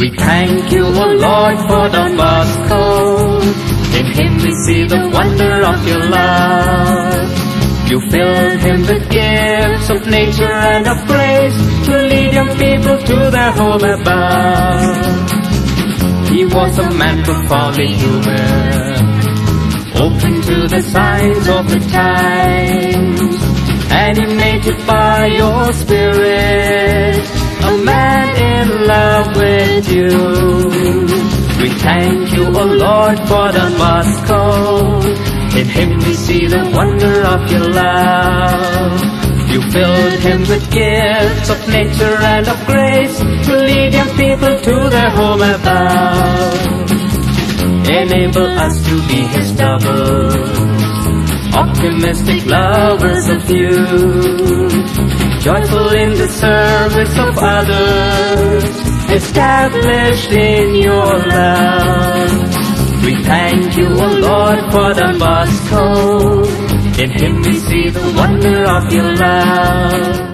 We thank you, O Lord, for Don Bosco. In him we see the wonder of your love. You filled him with gifts of nature and of grace to lead young people to their home above. He was a man profoundly human, open to the signs of the times, animated by your spirit, a man love with you. We thank you, O Lord, for Don Bosco. In him we see the wonder of your love. You filled him with gifts of nature and of grace to lead young people to their home above. Enable us to be his doubles, optimistic lovers of you, joyful in the service of others, established in your love. We thank you, O Lord, for Don Bosco. In him we see the wonder of your love.